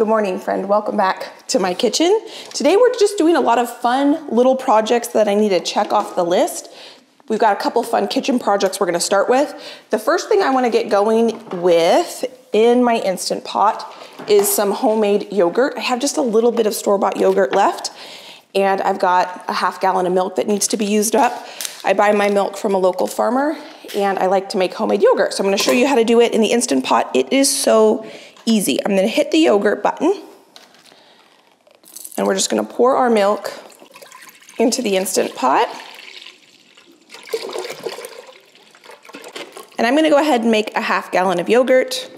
Good morning, friend. Welcome back to my kitchen. Today we're just doing a lot of fun little projects that I need to check off the list. We've got a couple fun kitchen projects we're gonna start with. The first thing I wanna get going with in my Instant Pot is some homemade yogurt. I have just a little bit of store-bought yogurt left and I've got a half gallon of milk that needs to be used up. I buy my milk from a local farmer and I like to make homemade yogurt. So I'm gonna show you how to do it in the Instant Pot. It is so easy. I'm gonna hit the yogurt button and we're just gonna pour our milk into the Instant Pot. And I'm gonna go ahead and make a half gallon of yogurt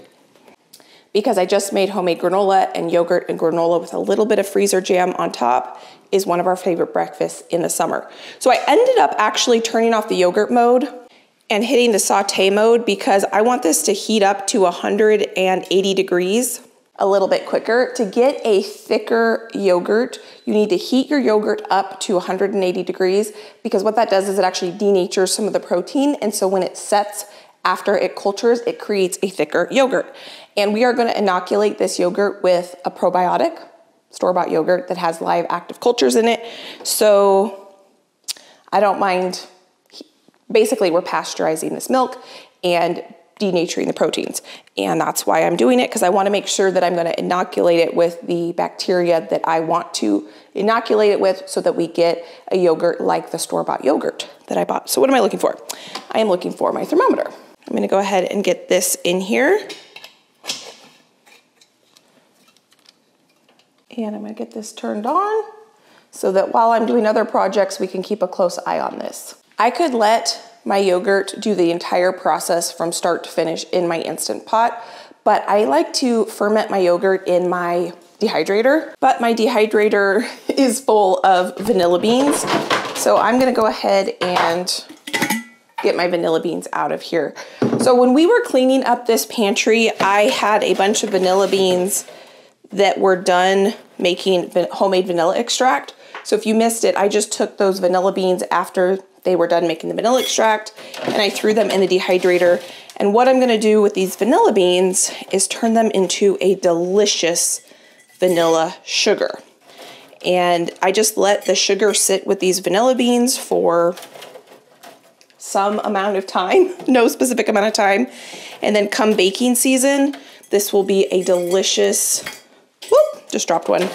because I just made homemade granola and yogurt and granola with a little bit of freezer jam on top is one of our favorite breakfasts in the summer. So I ended up actually turning off the yogurt mode and hitting the saute mode because I want this to heat up to 180 degrees a little bit quicker. To get a thicker yogurt, you need to heat your yogurt up to 180 degrees because what that does is it actually denatures some of the protein. And so when it sets after it cultures, it creates a thicker yogurt. And we are gonna inoculate this yogurt with a probiotic, store-bought yogurt that has live active cultures in it. So I don't mind, basically we're pasteurizing this milk and denaturing the proteins. And that's why I'm doing it, because I wanna make sure that I'm gonna inoculate it with the bacteria that I want to inoculate it with so that we get a yogurt like the store-bought yogurt that I bought. So what am I looking for? I am looking for my thermometer. I'm gonna go ahead and get this in here. And I'm gonna get this turned on so that while I'm doing other projects, we can keep a close eye on this. I could let my yogurt do the entire process from start to finish in my Instant Pot, but I like to ferment my yogurt in my dehydrator, but my dehydrator is full of vanilla beans. So I'm gonna go ahead and get my vanilla beans out of here. So when we were cleaning up this pantry, I had a bunch of vanilla beans that were done making homemade vanilla extract. So if you missed it, I just took those vanilla beans after they were done making the vanilla extract and I threw them in the dehydrator. And what I'm gonna do with these vanilla beans is turn them into a delicious vanilla sugar. And I just let the sugar sit with these vanilla beans for some amount of time, no specific amount of time. And then come baking season, this will be a delicious, whoop, just dropped one,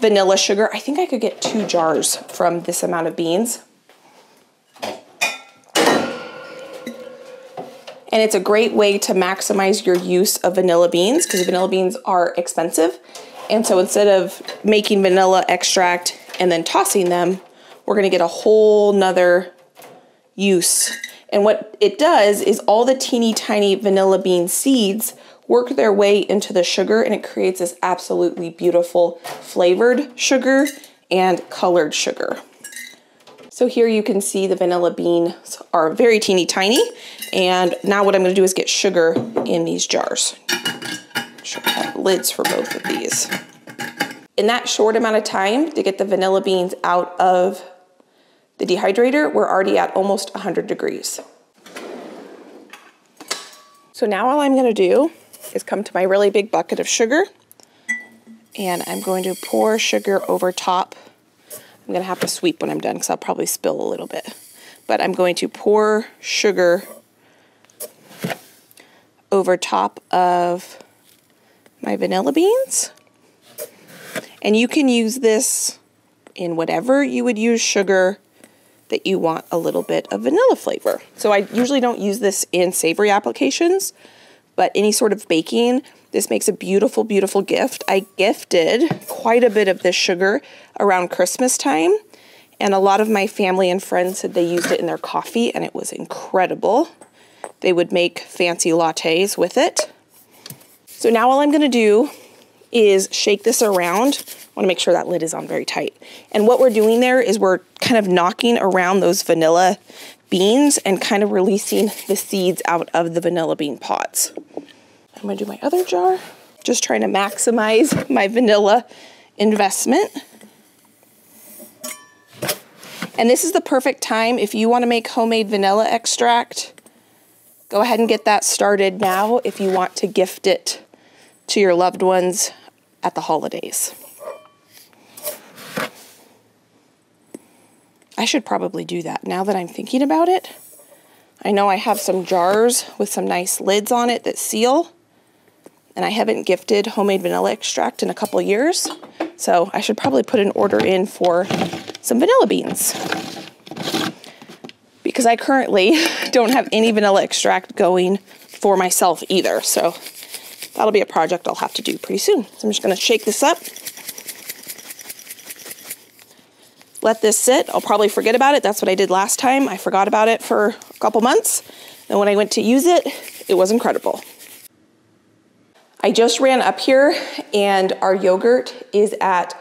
vanilla sugar. I think I could get two jars from this amount of beans. And it's a great way to maximize your use of vanilla beans because vanilla beans are expensive. And so instead of making vanilla extract and then tossing them, we're gonna get a whole nother use. And what it does is all the teeny tiny vanilla bean seeds work their way into the sugar and it creates this absolutely beautiful flavored sugar and colored sugar. So here you can see the vanilla beans are very teeny tiny. And now what I'm gonna do is get sugar in these jars. Sure have lids for both of these. In that short amount of time to get the vanilla beans out of the dehydrator, we're already at almost 100 degrees. So now all I'm gonna do is come to my really big bucket of sugar and I'm going to pour sugar over top. I'm gonna have to sweep when I'm done because I'll probably spill a little bit. But I'm going to pour sugar over top of my vanilla beans. And you can use this in whatever you would use sugar that you want a little bit of vanilla flavor. So I usually don't use this in savory applications, but any sort of baking, this makes a beautiful, beautiful gift. I gifted quite a bit of this sugar around Christmas time, and a lot of my family and friends said they used it in their coffee, and it was incredible. They would make fancy lattes with it. So now all I'm gonna do is shake this around I want to make sure that lid is on very tight. And what we're doing there is we're kind of knocking around those vanilla beans and kind of releasing the seeds out of the vanilla bean pods. I'm gonna do my other jar. Just trying to maximize my vanilla investment. And this is the perfect time if you wanna make homemade vanilla extract, go ahead and get that started now if you want to gift it to your loved ones at the holidays. I should probably do that now that I'm thinking about it. I know I have some jars with some nice lids on it that seal, and I haven't gifted homemade vanilla extract in a couple years, so I should probably put an order in for some vanilla beans. Because I currently don't have any vanilla extract going for myself either, so that'll be a project I'll have to do pretty soon. So I'm just gonna shake this up let this sit. I'll probably forget about it. That's what I did last time. I forgot about it for a couple months. And when I went to use it, it was incredible. I just ran up here and our yogurt is at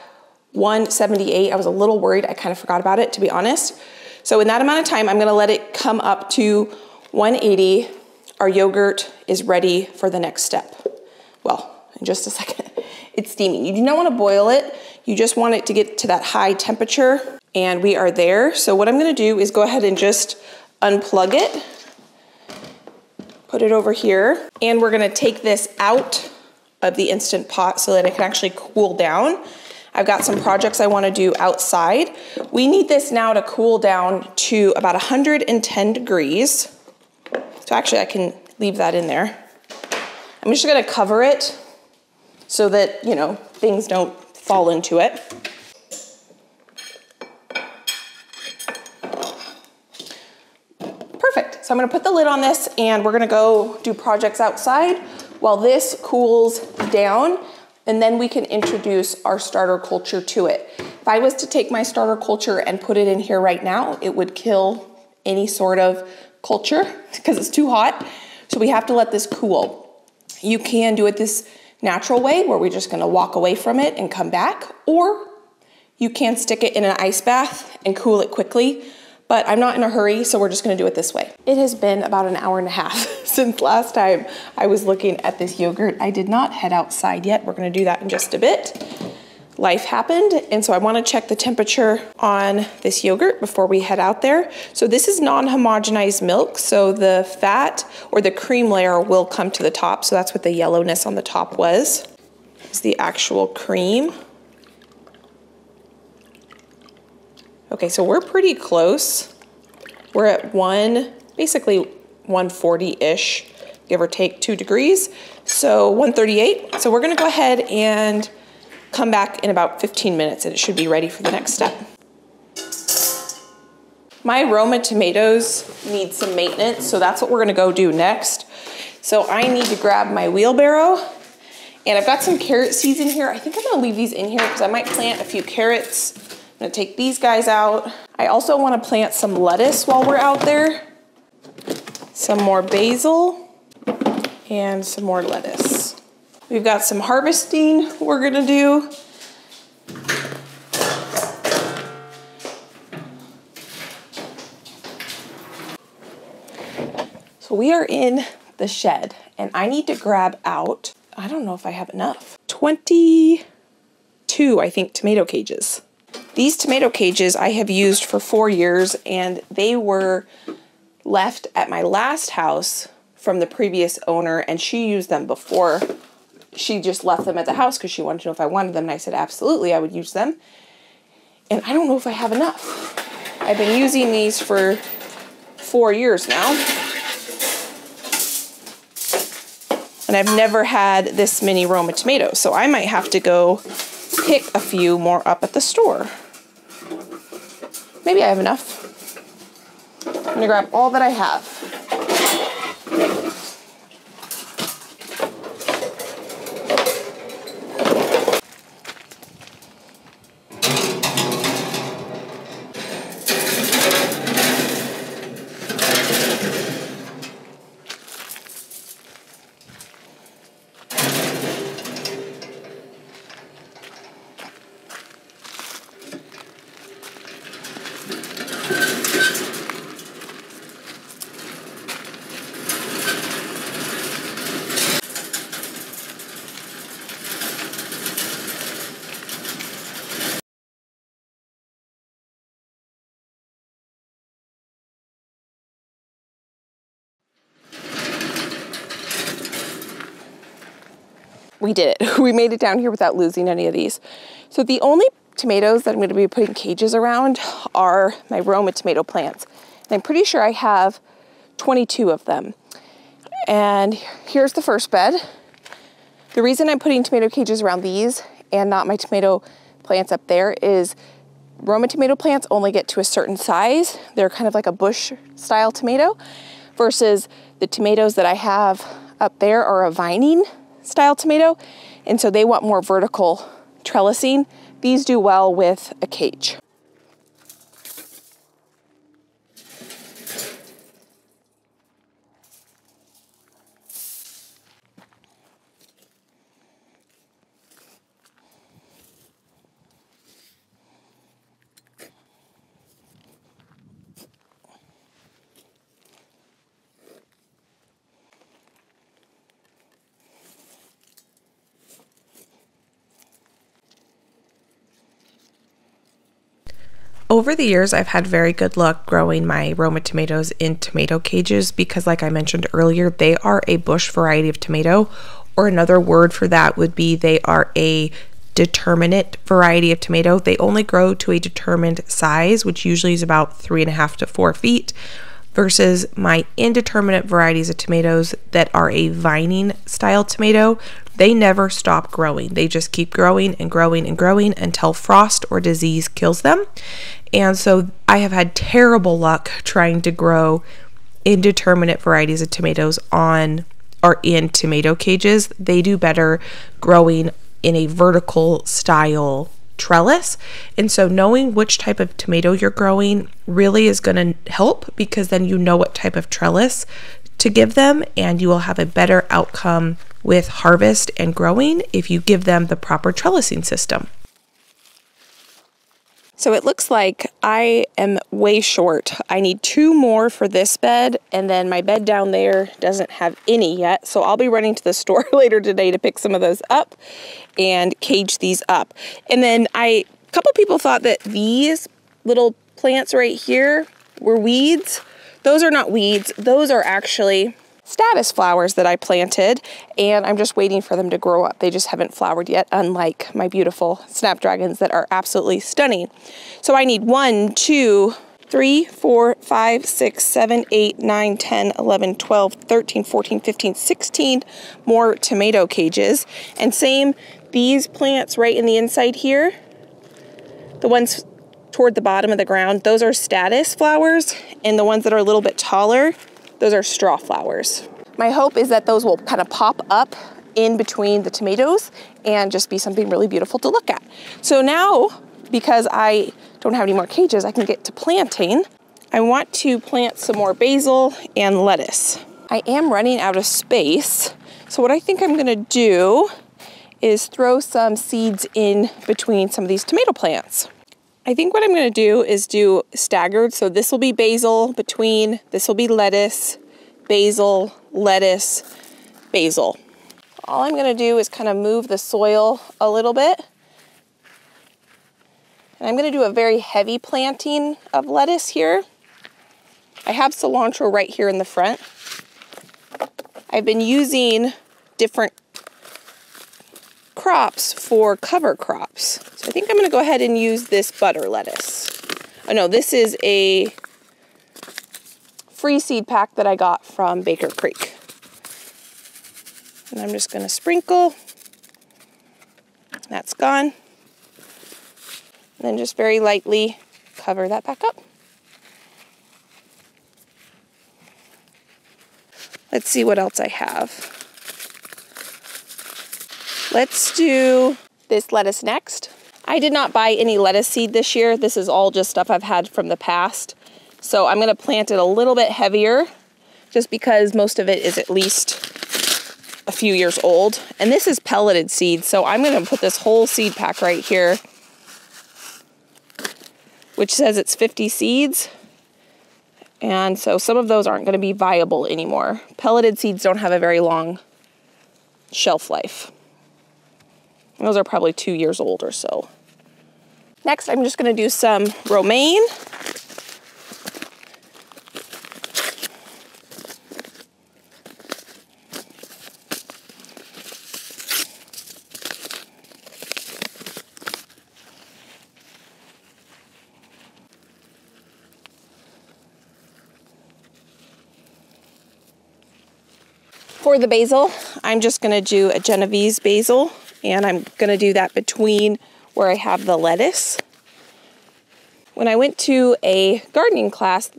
178. I was a little worried. I kind of forgot about it, to be honest. So in that amount of time, I'm gonna let it come up to 180. Our yogurt is ready for the next step. Well, in just a second. It's steaming. You do not wanna boil it. You just want it to get to that high temperature and we are there. So what I'm gonna do is go ahead and just unplug it, put it over here, and we're gonna take this out of the Instant Pot so that it can actually cool down. I've got some projects I wanna do outside. We need this now to cool down to about 110 degrees. So actually I can leave that in there. I'm just gonna cover it so that, you know, things don't fall into it. Perfect, so I'm gonna put the lid on this and we're gonna go do projects outside while this cools down and then we can introduce our starter culture to it. If I was to take my starter culture and put it in here right now, it would kill any sort of culture because it's too hot. So we have to let this cool. You can do it this natural way where we're just gonna walk away from it and come back, or you can stick it in an ice bath and cool it quickly, but I'm not in a hurry, so we're just gonna do it this way. It has been about an hour and a half since last time I was looking at this yogurt. I did not head outside yet. We're gonna do that in just a bit life happened. And so I wanna check the temperature on this yogurt before we head out there. So this is non-homogenized milk. So the fat or the cream layer will come to the top. So that's what the yellowness on the top was. Is the actual cream. Okay, so we're pretty close. We're at one, basically 140-ish, give or take two degrees. So 138. So we're gonna go ahead and Come back in about 15 minutes and it should be ready for the next step. My Roma tomatoes need some maintenance, so that's what we're gonna go do next. So I need to grab my wheelbarrow and I've got some carrot seeds in here. I think I'm gonna leave these in here because I might plant a few carrots. Gonna take these guys out. I also wanna plant some lettuce while we're out there. Some more basil and some more lettuce. We've got some harvesting we're gonna do. So we are in the shed and I need to grab out, I don't know if I have enough, 22, I think, tomato cages. These tomato cages I have used for four years and they were left at my last house from the previous owner and she used them before she just left them at the house because she wanted to know if I wanted them. And I said, absolutely, I would use them. And I don't know if I have enough. I've been using these for four years now. And I've never had this many Roma tomatoes. So I might have to go pick a few more up at the store. Maybe I have enough. I'm gonna grab all that I have. We did it. We made it down here without losing any of these. So the only tomatoes that I'm gonna be putting cages around are my Roma tomato plants. And I'm pretty sure I have 22 of them. And here's the first bed. The reason I'm putting tomato cages around these and not my tomato plants up there is Roma tomato plants only get to a certain size. They're kind of like a bush style tomato versus the tomatoes that I have up there are a vining style tomato. And so they want more vertical trellising. These do well with a cage. Over the years, I've had very good luck growing my Roma tomatoes in tomato cages because, like I mentioned earlier, they are a bush variety of tomato, or another word for that would be they are a determinate variety of tomato. They only grow to a determined size, which usually is about three and a half to four feet, versus my indeterminate varieties of tomatoes that are a vining style tomato. They never stop growing. They just keep growing and growing and growing until frost or disease kills them. And so I have had terrible luck trying to grow indeterminate varieties of tomatoes on or in tomato cages. They do better growing in a vertical style trellis. And so knowing which type of tomato you're growing really is going to help because then you know what type of trellis to give them and you will have a better outcome with harvest and growing if you give them the proper trellising system. So it looks like I am way short. I need two more for this bed and then my bed down there doesn't have any yet. So I'll be running to the store later today to pick some of those up and cage these up. And then I, a couple people thought that these little plants right here were weeds. Those are not weeds. Those are actually statice flowers that I planted and I'm just waiting for them to grow up. They just haven't flowered yet, unlike my beautiful snapdragons that are absolutely stunning. So I need one, two, three, four, five, six, seven, eight, nine, 10, 11, 12, 13, 14, 15, 16 more tomato cages. And same, these plants right in the inside here, the ones toward the bottom of the ground, those are statice flowers. And the ones that are a little bit taller, those are straw flowers. My hope is that those will kind of pop up in between the tomatoes and just be something really beautiful to look at. So now, because I don't have any more cages, I can get to planting. I want to plant some more basil and lettuce. I am running out of space. So what I think I'm gonna do is throw some seeds in between some of these tomato plants. I think what I'm going to do is do staggered. So this will be basil between, this will be lettuce, basil, lettuce, basil. All I'm going to do is kind of move the soil a little bit. And I'm going to do a very heavy planting of lettuce here. I have cilantro right here in the front. I've been using different crops for cover crops. So I think I'm going to go ahead and use this butter lettuce. Oh no, this is a free seed pack that I got from Baker Creek. And I'm just going to sprinkle. That's gone. And then just very lightly cover that back up. Let's see what else I have. Let's do this lettuce next. I did not buy any lettuce seed this year. This is all just stuff I've had from the past. So I'm gonna plant it a little bit heavier just because most of it is at least a few years old. And this is pelleted seed, so I'm gonna put this whole seed pack right here, which says it's 50 seeds. And so some of those aren't gonna be viable anymore. Pelleted seeds don't have a very long shelf life. Those are probably two years old or so. Next, I'm just gonna do some romaine. For the basil, I'm just gonna do a Genovese basil and I'm gonna do that between where I have the lettuce. When I went to a gardening class,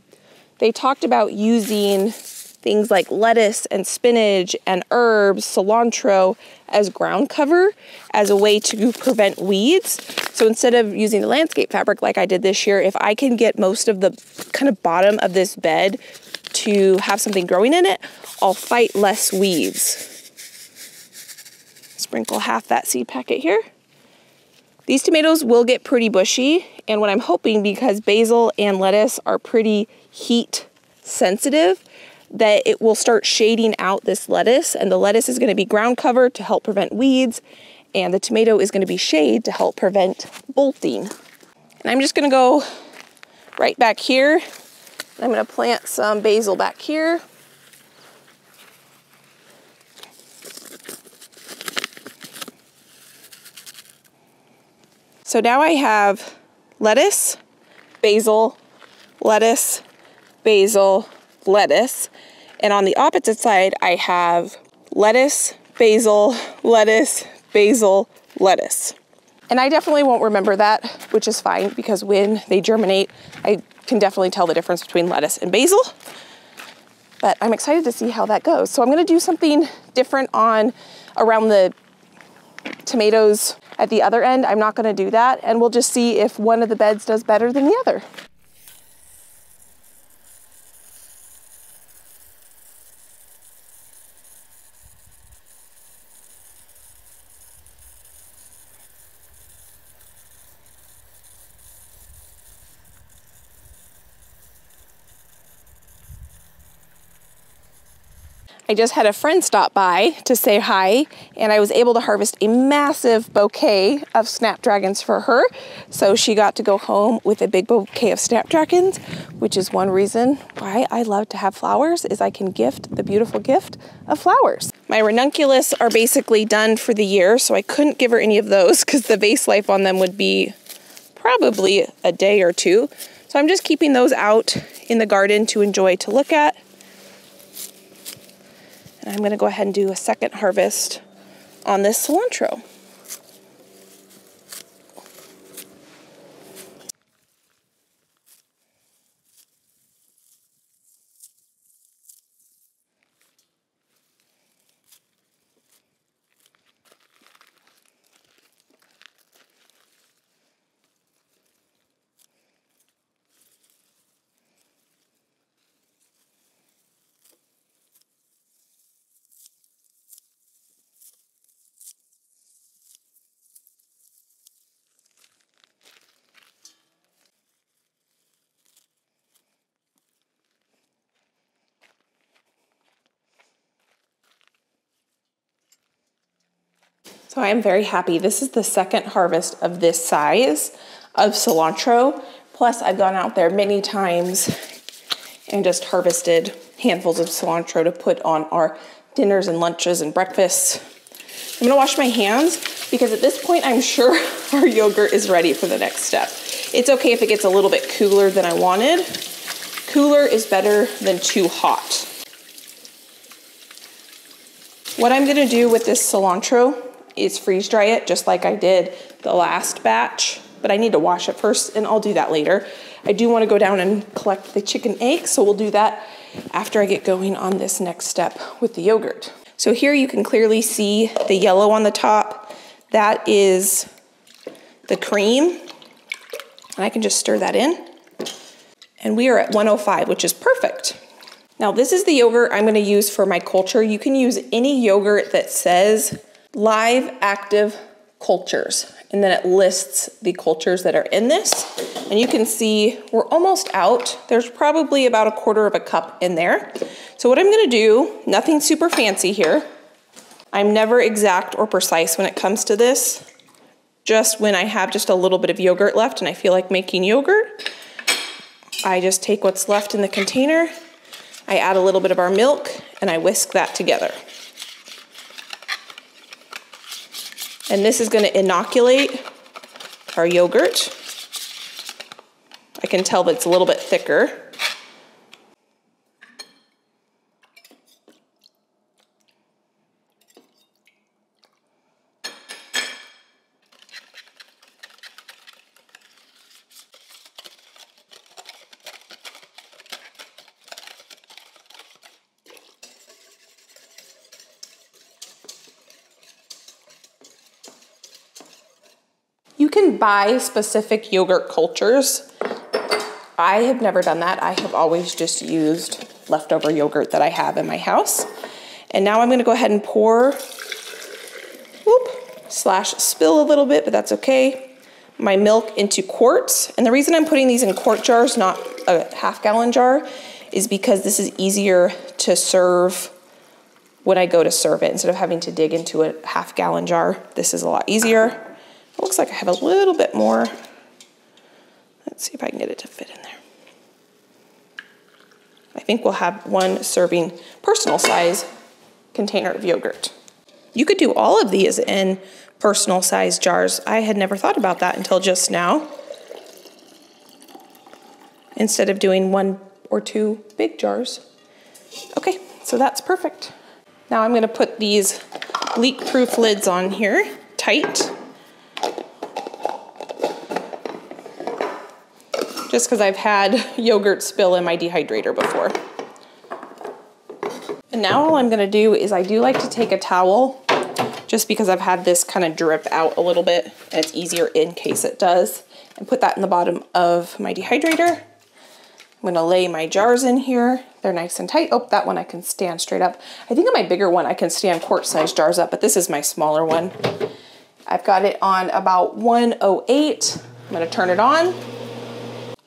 they talked about using things like lettuce and spinach and herbs, cilantro as ground cover as a way to prevent weeds. So instead of using the landscape fabric like I did this year, if I can get most of the kind of bottom of this bed to have something growing in it, I'll fight less weeds. Sprinkle half that seed packet here. These tomatoes will get pretty bushy, and what I'm hoping, because basil and lettuce are pretty heat sensitive, that it will start shading out this lettuce, and the lettuce is gonna be ground cover to help prevent weeds, and the tomato is gonna be shade to help prevent bolting. And I'm just gonna go right back here. I'm gonna plant some basil back here. So now I have lettuce, basil, lettuce, basil, lettuce. And on the opposite side, I have lettuce, basil, lettuce, basil, lettuce. And I definitely won't remember that, which is fine because when they germinate, I can definitely tell the difference between lettuce and basil. But I'm excited to see how that goes. So I'm gonna do something different on around the tomatoes at the other end. I'm not gonna do that and we'll just see if one of the beds does better than the other. I just had a friend stop by to say hi, and I was able to harvest a massive bouquet of snapdragons for her. So she got to go home with a big bouquet of snapdragons, which is one reason why I love to have flowers is I can gift the beautiful gift of flowers. My ranunculus are basically done for the year, so I couldn't give her any of those because the vase life on them would be probably a day or two. So I'm just keeping those out in the garden to enjoy to look at. And I'm gonna go ahead and do a second harvest on this cilantro. So I am very happy. This is the second harvest of this size of cilantro. Plus I've gone out there many times and just harvested handfuls of cilantro to put on our dinners and lunches and breakfasts. I'm gonna wash my hands because at this point I'm sure our yogurt is ready for the next step. It's okay if it gets a little bit cooler than I wanted. Cooler is better than too hot. What I'm gonna do with this cilantro is freeze dry it just like I did the last batch, but I need to wash it first and I'll do that later. I do wanna go down and collect the chicken egg, so we'll do that after I get going on this next step with the yogurt. So here you can clearly see the yellow on the top. That is the cream. And I can just stir that in. And we are at 105, which is perfect. Now this is the yogurt I'm gonna use for my culture. You can use any yogurt that says live active cultures. And then it lists the cultures that are in this. And you can see we're almost out. There's probably about a quarter of a cup in there. So what I'm gonna do, nothing super fancy here. I'm never exact or precise when it comes to this. Just when I have just a little bit of yogurt left and I feel like making yogurt, I just take what's left in the container, I add a little bit of our milk, and I whisk that together. And this is gonna inoculate our yogurt. I can tell that it's a little bit thicker. Buy specific yogurt cultures. I have never done that. I have always just used leftover yogurt that I have in my house. And now I'm gonna go ahead and pour, whoop, slash spill a little bit, but that's okay, my milk into quarts. And the reason I'm putting these in quart jars, not a half gallon jar, is because this is easier to serve when I go to serve it. Instead of having to dig into a half gallon jar, this is a lot easier. Looks like I have a little bit more. Let's see if I can get it to fit in there. I think we'll have one serving personal size container of yogurt. You could do all of these in personal size jars. I had never thought about that until just now. Instead of doing one or two big jars. Okay, so that's perfect. Now I'm gonna put these leak-proof lids on here, tight. Just because I've had yogurt spill in my dehydrator before. And now all I'm gonna do is I do like to take a towel just because I've had this kind of drip out a little bit and it's easier in case it does and put that in the bottom of my dehydrator. I'm gonna lay my jars in here. They're nice and tight. Oh, that one I can stand straight up. I think on my bigger one, I can stand quart size jars up, but this is my smaller one. I've got it on about 108. I'm gonna turn it on.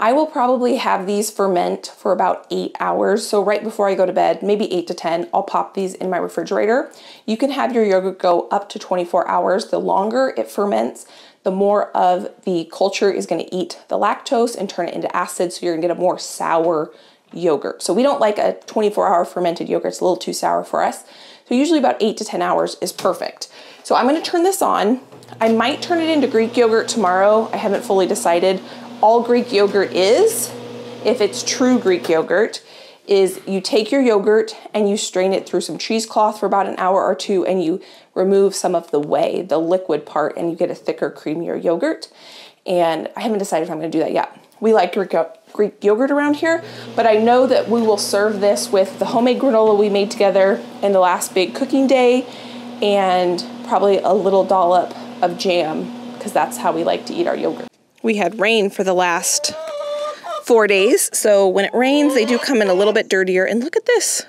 I will probably have these ferment for about eight hours. So right before I go to bed, maybe eight to 10, I'll pop these in my refrigerator. You can have your yogurt go up to 24 hours. The longer it ferments, the more of the culture is gonna eat the lactose and turn it into acid, so you're gonna get a more sour yogurt. So we don't like a 24 hour fermented yogurt, it's a little too sour for us. So usually about eight to 10 hours is perfect. So I'm gonna turn this on. I might turn it into Greek yogurt tomorrow. I haven't fully decided. All Greek yogurt is, if it's true Greek yogurt, is you take your yogurt and you strain it through some cheesecloth for about an hour or two and you remove some of the whey, the liquid part, and you get a thicker, creamier yogurt. And I haven't decided if I'm gonna do that yet. We like Greek, Greek yogurt around here, but I know that we will serve this with the homemade granola we made together in the last big cooking day and probably a little dollop of jam because that's how we like to eat our yogurt. We had rain for the last four days. So when it rains, they do come in a little bit dirtier. And look at this.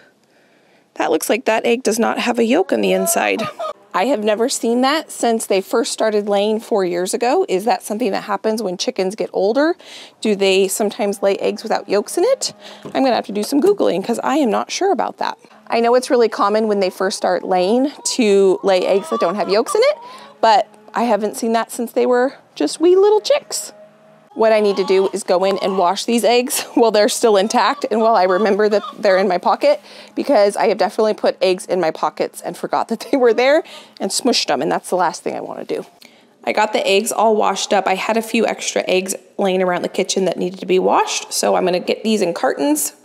That looks like that egg does not have a yolk on the inside. I have never seen that since they first started laying four years ago. Is that something that happens when chickens get older? Do they sometimes lay eggs without yolks in it? I'm gonna have to do some Googling because I am not sure about that. I know it's really common when they first start laying to lay eggs that don't have yolks in it, but I haven't seen that since they were just wee little chicks. What I need to do is go in and wash these eggs while they're still intact and while I remember that they're in my pocket because I have definitely put eggs in my pockets and forgot that they were there and smushed them and that's the last thing I want to do. I got the eggs all washed up. I had a few extra eggs laying around the kitchen that needed to be washed so I'm going to get these in cartons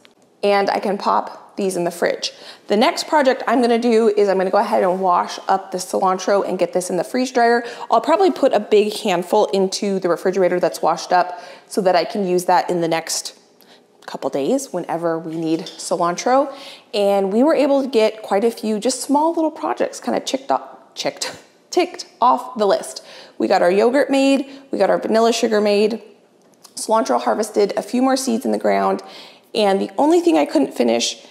and I can pop these in the fridge. The next project I'm gonna do is I'm gonna go ahead and wash up the cilantro and get this in the freeze dryer. I'll probably put a big handful into the refrigerator that's washed up so that I can use that in the next couple days whenever we need cilantro. And we were able to get quite a few just small little projects kind of chicked off, chicked, ticked off the list. We got our yogurt made, we got our vanilla sugar made, cilantro harvested, a few more seeds in the ground, and the only thing I couldn't finish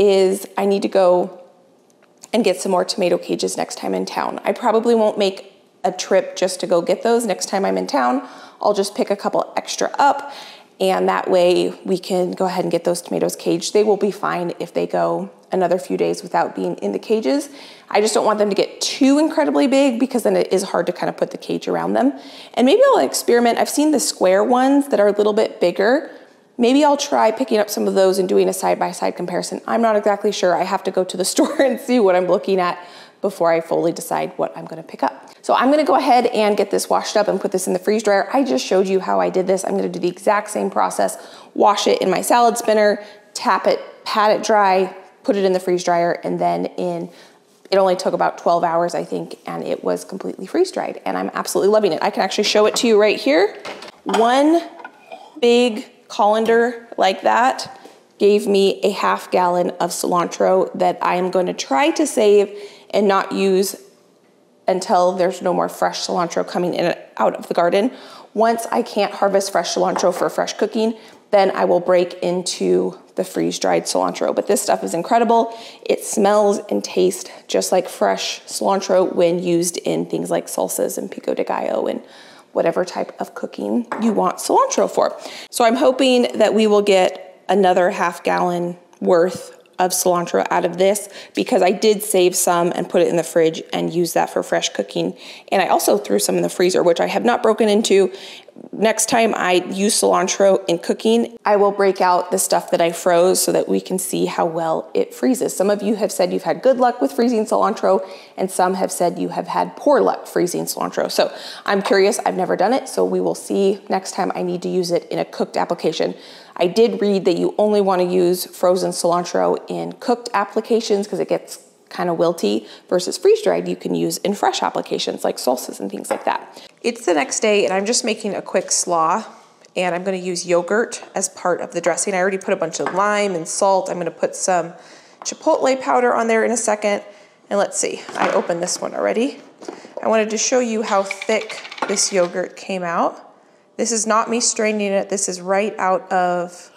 is I need to go and get some more tomato cages next time in town. I probably won't make a trip just to go get those next time I'm in town. I'll just pick a couple extra up and that way we can go ahead and get those tomatoes caged. They will be fine if they go another few days without being in the cages. I just don't want them to get too incredibly big because then it is hard to kind of put the cage around them. And maybe I'll experiment. I've seen the square ones that are a little bit bigger Maybe I'll try picking up some of those and doing a side-by-side -side comparison. I'm not exactly sure. I have to go to the store and see what I'm looking at before I fully decide what I'm gonna pick up. So I'm gonna go ahead and get this washed up and put this in the freeze dryer. I just showed you how I did this. I'm gonna do the exact same process, wash it in my salad spinner, tap it, pat it dry, put it in the freeze dryer, and then in it only took about 12 hours, I think, and it was completely freeze dried, and I'm absolutely loving it. I can actually show it to you right here. One big colander like that gave me a half gallon of cilantro that I am going to try to save and not use until there's no more fresh cilantro coming in out of the garden. Once I can't harvest fresh cilantro for fresh cooking, then I will break into the freeze dried cilantro. But this stuff is incredible. It smells and tastes just like fresh cilantro when used in things like salsas and pico de gallo and whatever type of cooking you want cilantro for. So I'm hoping that we will get another half gallon worth of cilantro out of this because I did save some and put it in the fridge and use that for fresh cooking. And I also threw some in the freezer, which I have not broken into. Next time I use cilantro in cooking, I will break out the stuff that I froze so that we can see how well it freezes. Some of you have said you've had good luck with freezing cilantro, and some have said you have had poor luck freezing cilantro. So I'm curious, I've never done it, so we will see next time I need to use it in a cooked application. I did read that you only want to use frozen cilantro in cooked applications because it gets kind of wilty versus freeze dried you can use in fresh applications like salsas and things like that. It's the next day and I'm just making a quick slaw and I'm going to use yogurt as part of the dressing. I already put a bunch of lime and salt. I'm going to put some chipotle powder on there in a second. And let's see, I opened this one already. I wanted to show you how thick this yogurt came out. This is not me straining it. This is right out of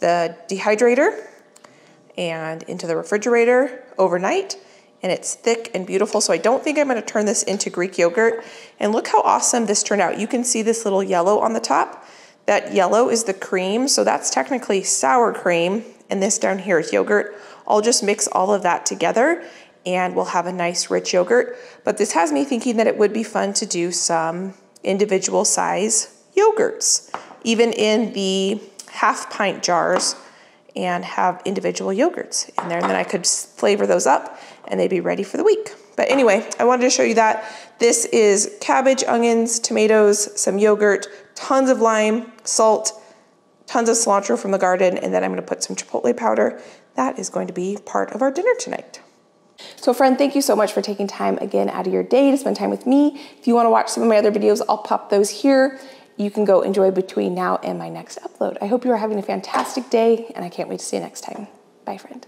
the dehydrator and into the refrigerator overnight. And it's thick and beautiful. So I don't think I'm gonna turn this into Greek yogurt. And look how awesome this turned out. You can see this little yellow on the top. That yellow is the cream. So that's technically sour cream. And this down here is yogurt. I'll just mix all of that together and we'll have a nice rich yogurt. But this has me thinking that it would be fun to do some individual size yogurts, even in the half pint jars and have individual yogurts in there. And then I could flavor those up and they'd be ready for the week. But anyway, I wanted to show you that. This is cabbage, onions, tomatoes, some yogurt, tons of lime, salt, tons of cilantro from the garden, and then I'm gonna put some chipotle powder. That is going to be part of our dinner tonight. So friend, thank you so much for taking time again out of your day to spend time with me. If you wanna watch some of my other videos, I'll pop those here. You can go enjoy between now and my next upload. I hope you are having a fantastic day and I can't wait to see you next time. Bye friend.